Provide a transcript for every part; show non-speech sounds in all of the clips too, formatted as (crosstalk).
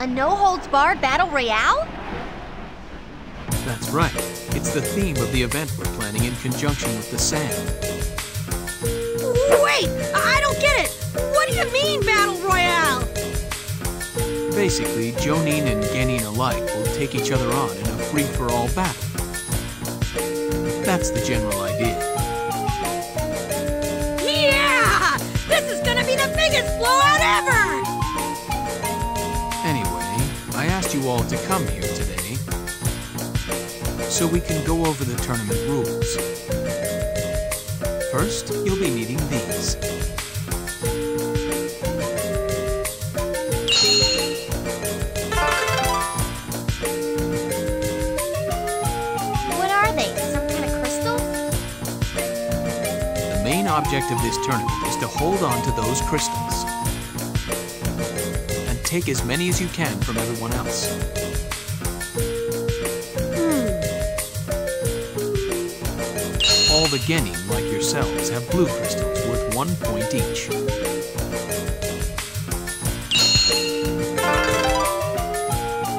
A no-holds-barred battle royale? That's right. It's the theme of the event we're planning in conjunction with the sand. Wait! I don't get it! What do you mean, Battle Royale? Basically, Jonin and Genin alike will take each other on in a free-for-all battle. That's the general idea. Yeah! This is gonna be the biggest blowout ever! Asked you all to come here today so we can go over the tournament rules. First, you'll be needing these. What are they? Some kind of crystal? The main object of this tournament is to hold on to those crystals. Take as many as you can from everyone else. Hmm. All the Genin, like yourselves, have blue crystals worth one point each.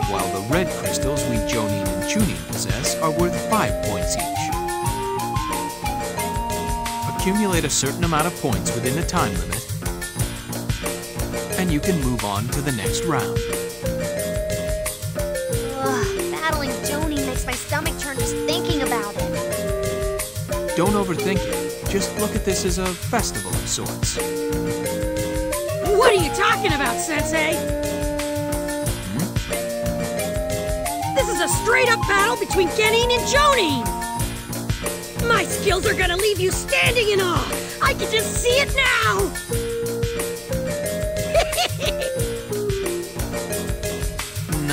While the red crystals we Jonin and Chunin possess are worth five points each. Accumulate a certain amount of points within the time limit, and you can move on to the next round. Ugh, battling Jonin makes my stomach turn just thinking about it. Don't overthink it. Just look at this as a festival of sorts. What are you talking about, Sensei? Hmm? This is a straight-up battle between Genin and Jonin! My skills are gonna leave you standing in awe! I can just see it now!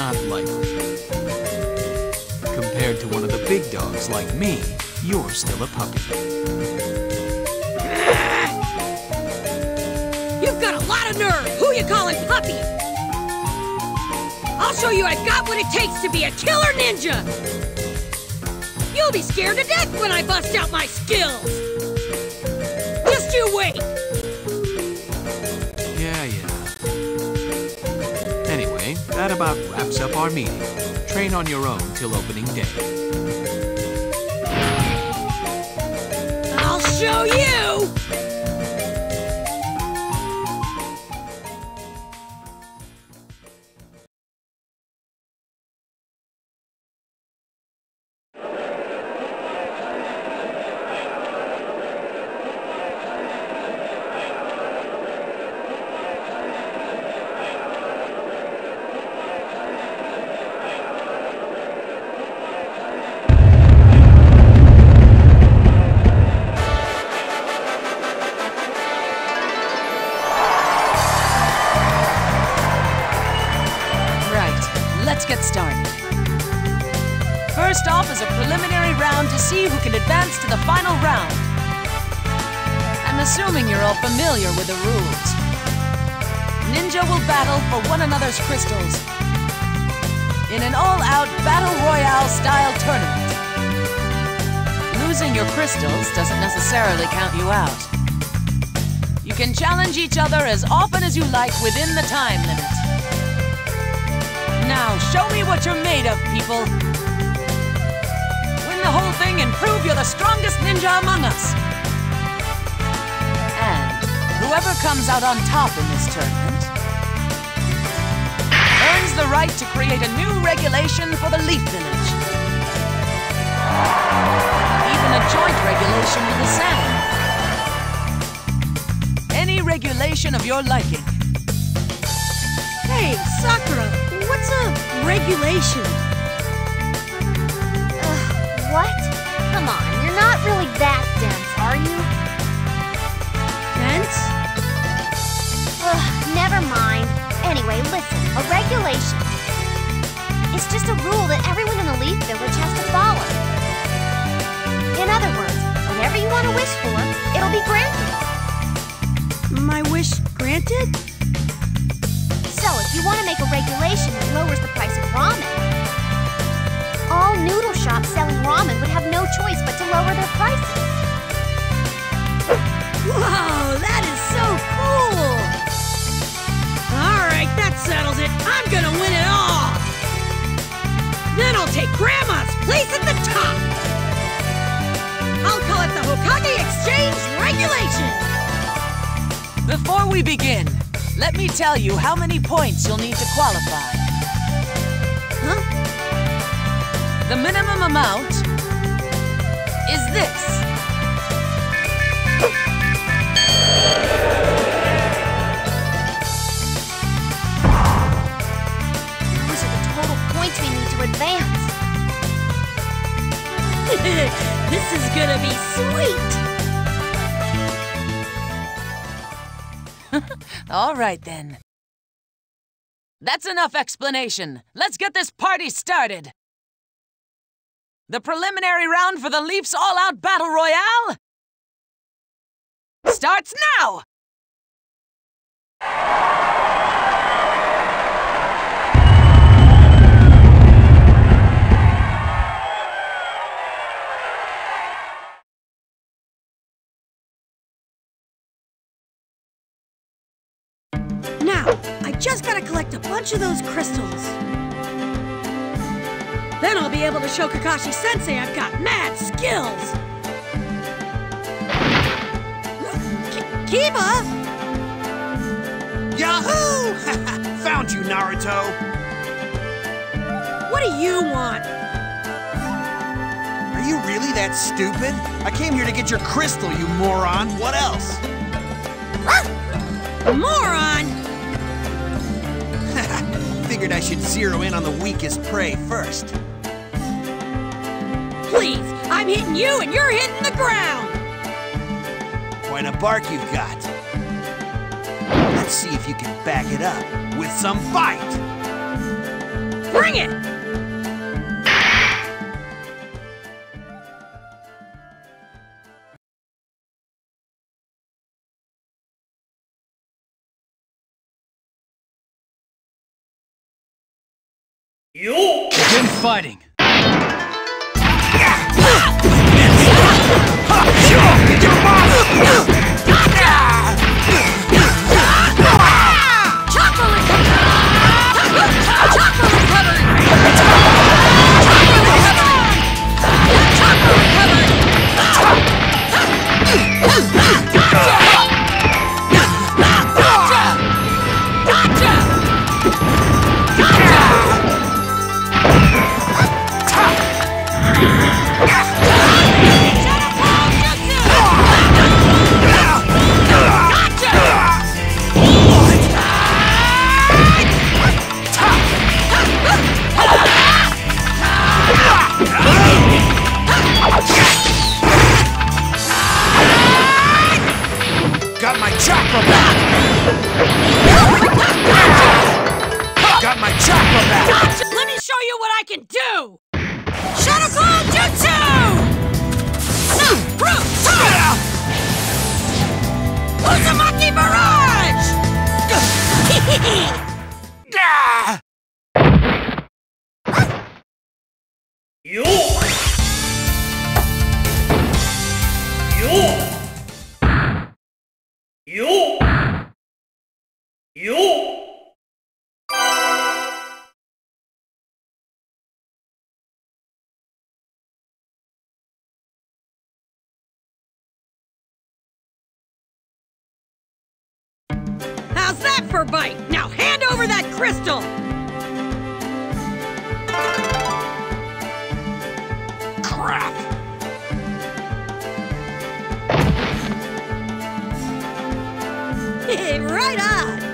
Not likely. Compared to one of the big dogs like me, you're still a puppy. (laughs) You've got a lot of nerve! Who you calling puppy? I'll show you I've got what it takes to be a killer ninja! You'll be scared to death when I bust out my skills! About wraps up our meeting. Train on your own till opening day. I'll show you! First off is a preliminary round to see who can advance to the final round. I'm assuming you're all familiar with the rules. Ninja will battle for one another's crystals in an all-out battle royale style tournament. Losing your crystals doesn't necessarily count you out. You can challenge each other as often as you like within the time limit. Now, show me what you're made of, people. The whole thing and prove you're the strongest ninja among us. And whoever comes out on top in this tournament earns the right to create a new regulation for the Leaf Village. Even a joint regulation with the Sand. Any regulation of your liking. Hey, Sakura, what's a regulation? What? Come on, you're not really that dense, are you? Fence? Ugh, never mind. Anyway, listen, a regulation. It's just a rule that everyone in the Leaf Village has to follow. In other words, whatever you want to wish for, it'll be granted. My wish granted? So, if you want to make a regulation that lowers the price of ramen, place at the top! I'll call it the Hokage Exchange Regulation! Before we begin, let me tell you how many points you'll need to qualify. Huh? The minimum amount is this. All right then. That's enough explanation. Let's get this party started. The preliminary round for the Leafs All Out Battle Royale starts! Now, bunch of those crystals. Then I'll be able to show Kakashi Sensei I've got mad skills! K- Kiba! Yahoo! (laughs) Found you, Naruto! What do you want? Are you really that stupid? I came here to get your crystal, you moron. What else? Moron! Figured I should zero in on the weakest prey first. Please, I'm hitting you and you're hitting the ground! Quite a bark you've got. Let's see if you can back it up with some fight! Bring it! Begin fighting. Got my chakra back! Got my chakra back! Let me show you what I can do! Shadow Clone Jutsu! Uzumaki Barrage! (laughs) How's that for bite? Now hand over that crystal! Crap! Right on!